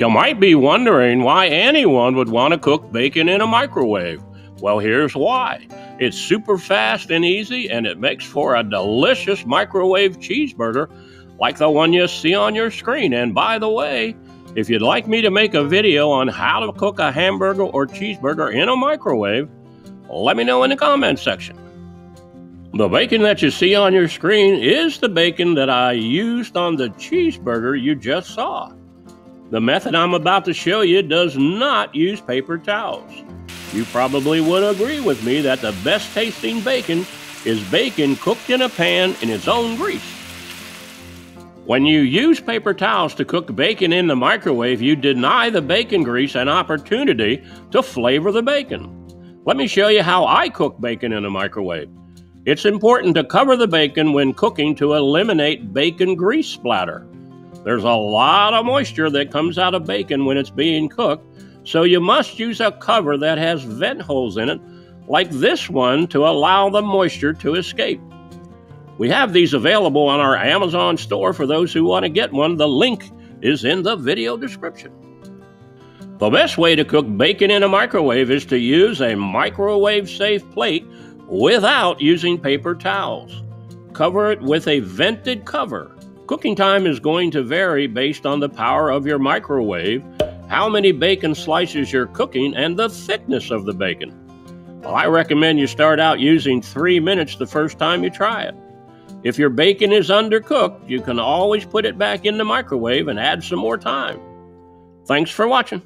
You might be wondering why anyone would want to cook bacon in a microwave. Well, here's why. It's super fast and easy, and it makes for a delicious microwave cheeseburger like the one you see on your screen. And by the way, if you'd like me to make a video on how to cook a hamburger or cheeseburger in a microwave, let me know in the comments section. The bacon that you see on your screen is the bacon that I used on the cheeseburger you just saw. The method I'm about to show you does not use paper towels. You probably would agree with me that the best tasting bacon is bacon cooked in a pan in its own grease. When you use paper towels to cook bacon in the microwave, you deny the bacon grease an opportunity to flavor the bacon. Let me show you how I cook bacon in a microwave. It's important to cover the bacon when cooking to eliminate bacon grease splatter. There's a lot of moisture that comes out of bacon when it's being cooked, so you must use a cover that has vent holes in it, like this one, to allow the moisture to escape. We have these available on our Amazon store for those who want to get one. The link is in the video description. The best way to cook bacon in a microwave is to use a microwave safe plate without using paper towels. Cover it with a vented cover Cooking time is going to vary based on the power of your microwave, how many bacon slices you're cooking, and the thickness of the bacon. Well, I recommend you start out using three minutes the first time you try it. If your bacon is undercooked, you can always put it back in the microwave and add some more time. Thanks for watching.